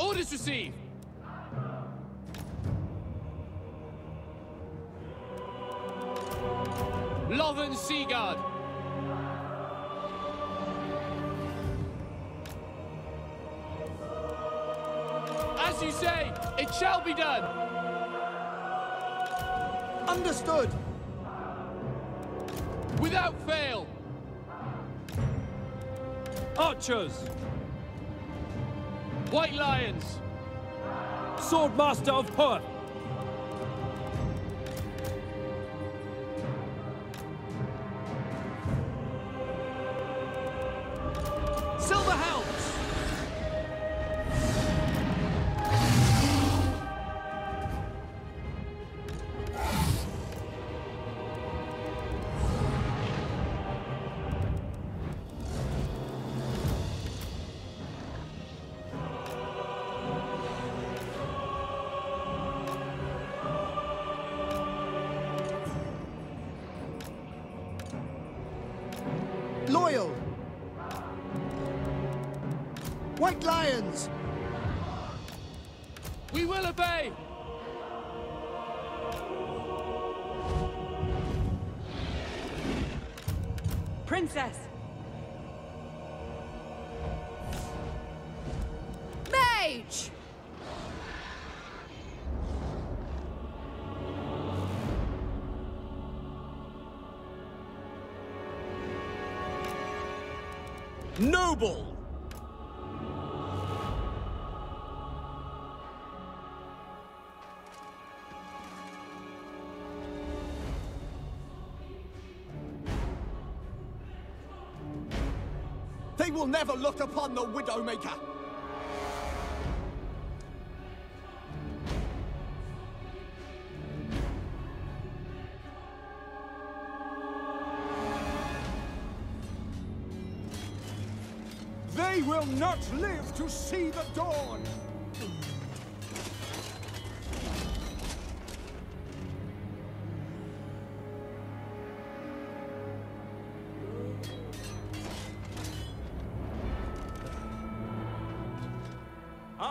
Orders received! Lothern Seaguard! As you say, it shall be done! Understood! Without fail! Archers! White Lions! Swordmaster of Hoeth! White Lions! We will obey! Princess! They will never look upon the Widowmaker! They will not live to see the dawn!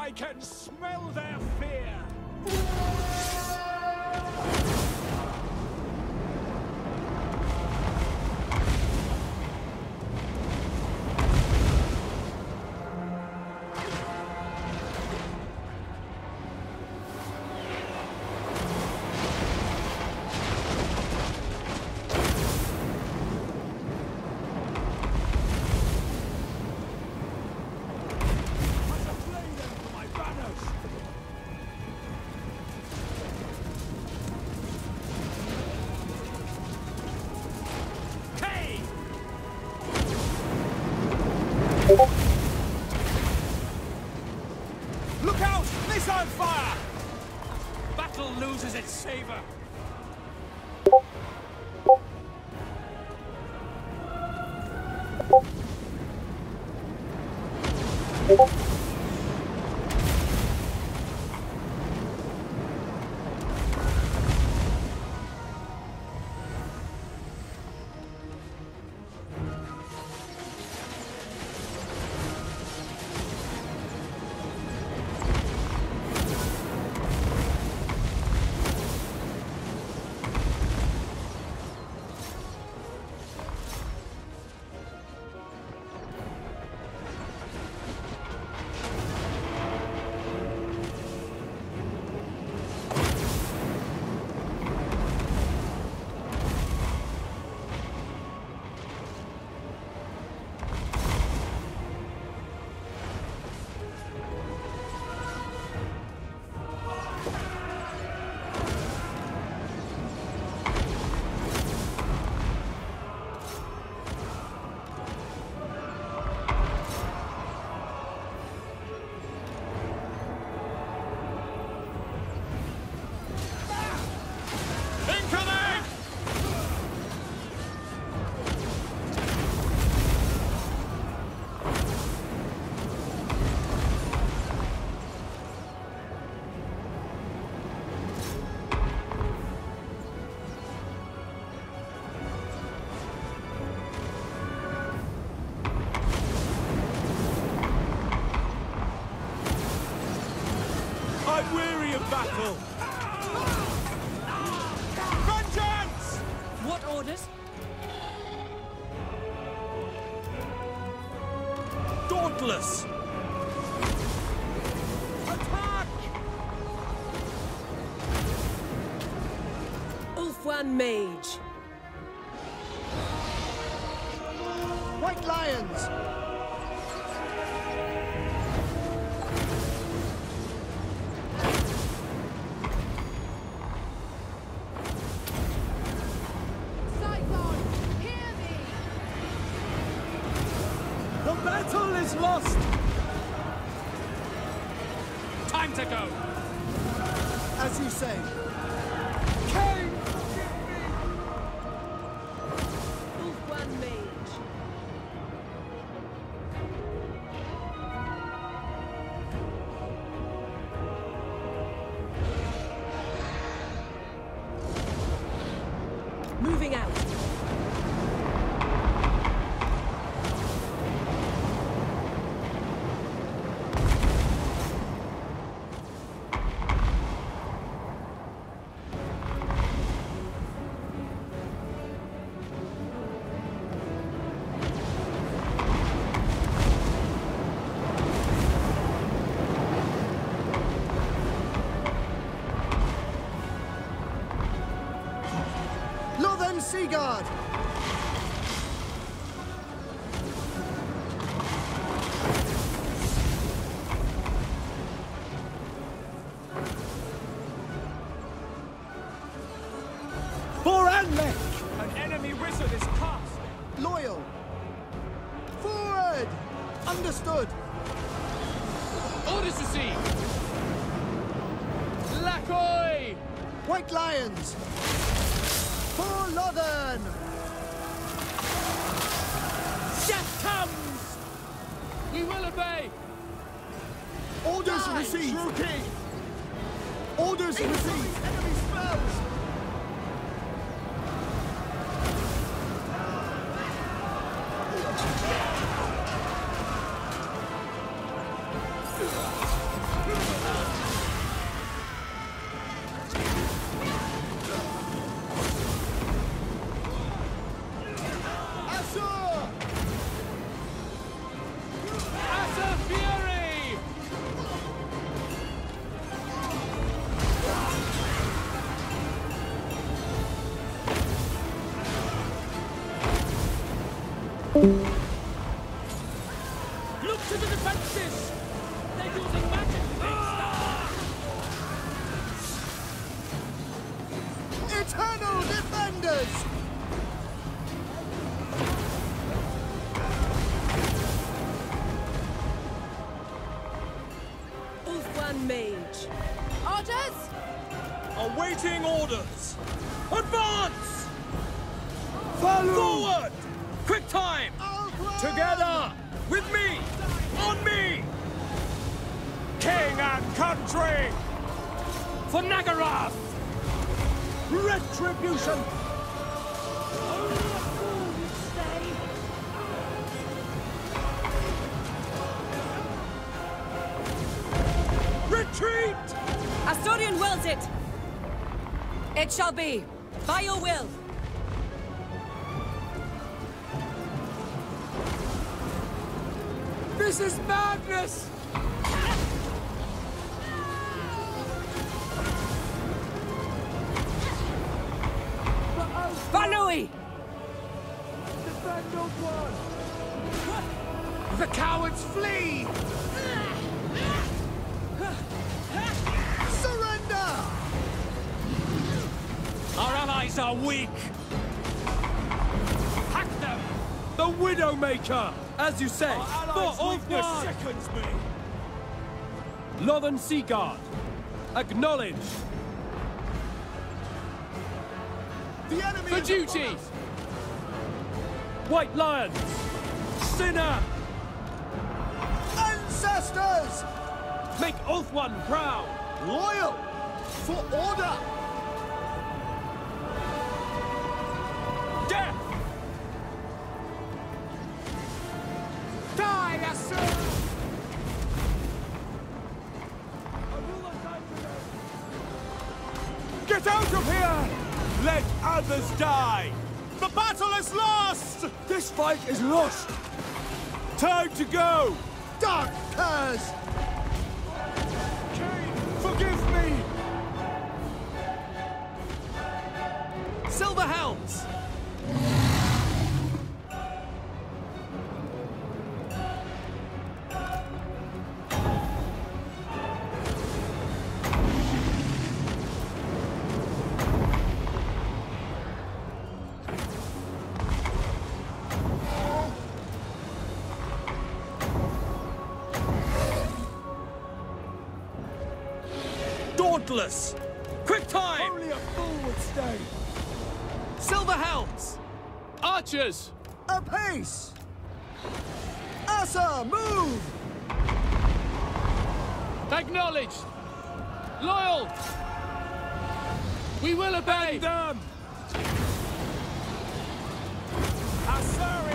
I can smell their fear! out! This on fire! Battle loses its savor. Oh. Dauntless! Attack! Ulthuan Mage. Battle is lost! Time to go. As you say. Lothern Seaguard! For Anlek! An enemy wizard is cast! Loyal! Forward! Understood! Orders received. Lakoi! White Lions! For Death comes! We will obey! Orders Die, received! True King! Orders received! Enemy spells! Defenders! Ulthuan Mage. Orders? Awaiting orders! Advance! Forward! Quick time! Together! With me! On me! King and country! For Naggaroth! Retribution! Retreat! Asuryan wills it. It shall be. By your will. This is madness! Vanui! The cowards flee! Are weak! Hack them! The Widowmaker! As you say, for weakness seconds me! Lothern Seaguard! Acknowledge! The enemy For duty! White Lions! Sinner! Ancestors! Make Ulthuan proud! Loyal! For order! From here! Let others die! The battle is lost! This fight is lost! Time to go! Dark curse! Dauntless! Quick time! Only a fool would stay! Silver Helms! Archers! Apace! Asa, move! Acknowledged! Loyal! We will obey! them! Assyrians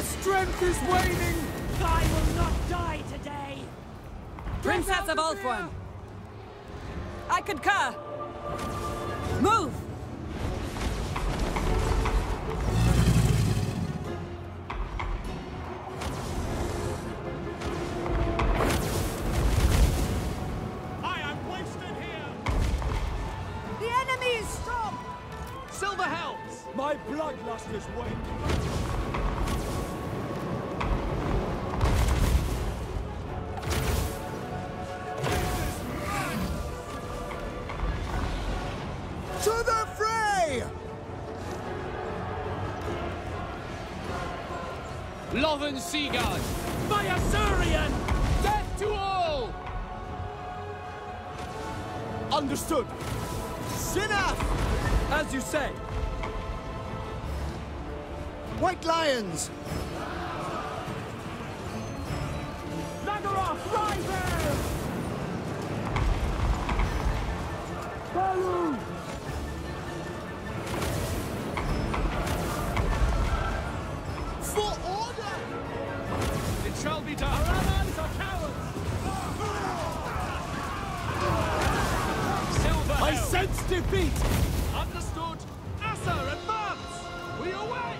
Our strength is waning! I will not die today! Princess of Ulthuan! I concur! Move! I am wasted here! The enemy is strong! Silver Helms! My bloodlust is waned! Understood! Sinaf! As you say. White Lions! Naggaroth, rise Balu! For order! It shall be done. Our allies are cowards! Silver I sense defeat! Understood! Asa, advance! We away!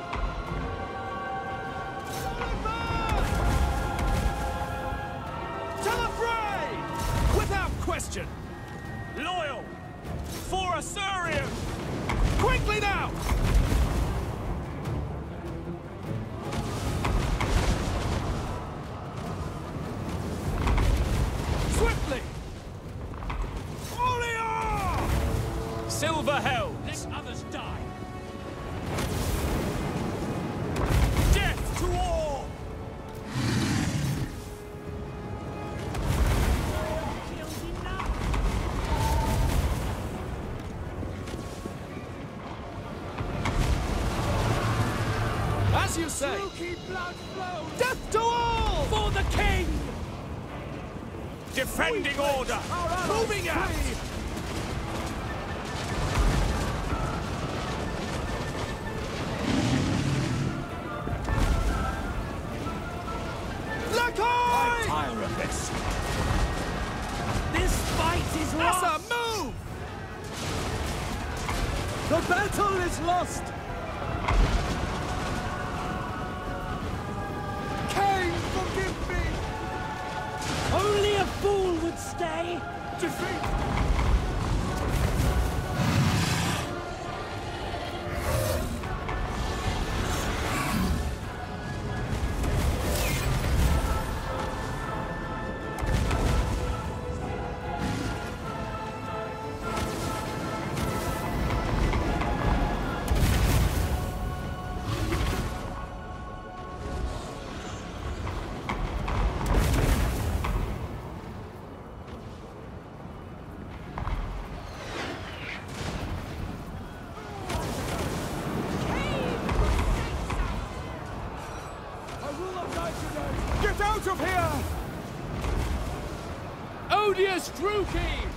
Without question! Loyal! For Asuryan! Quickly now! Silver Helms! Let others die! Death to all! As you say! Death to all! For the king! Defending order! Moving out! Is lost! Khaine, forgive me! Only a fool would stay! Defeat! Odious Druchii!